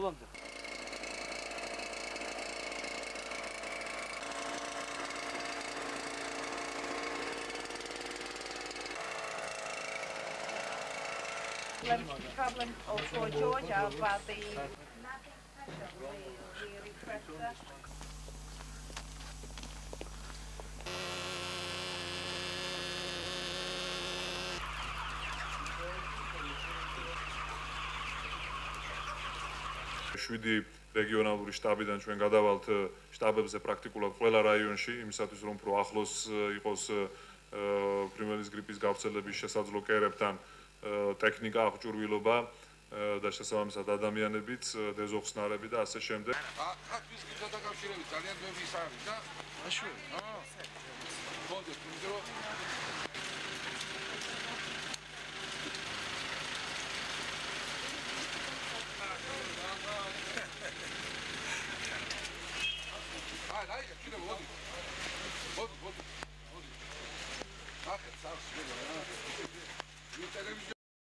oğlumdur. Problems for Georgia, about the nothing special. We, we request. შვიდი რეგიონალური შტაბიდან ჩვენ გადავალთ შტაბებზე პრაქტიკულად ყველა რაიონში, იმისათვის რომ უფრო ახლოს იყოს პრიმერის გრიპის გავრცელების შესაძლო კერებთან ტექნიკა, აღჭურვილობა და შესაბამისად ადამიანებიც, დეზოხსნარები და ასე შემდეგ. აა, ხატვის გიძა დაკავშირებით ძალიან ბევრი ის არის და აშვი. აა. ხონდე, თუმცა აი, It's not good enough.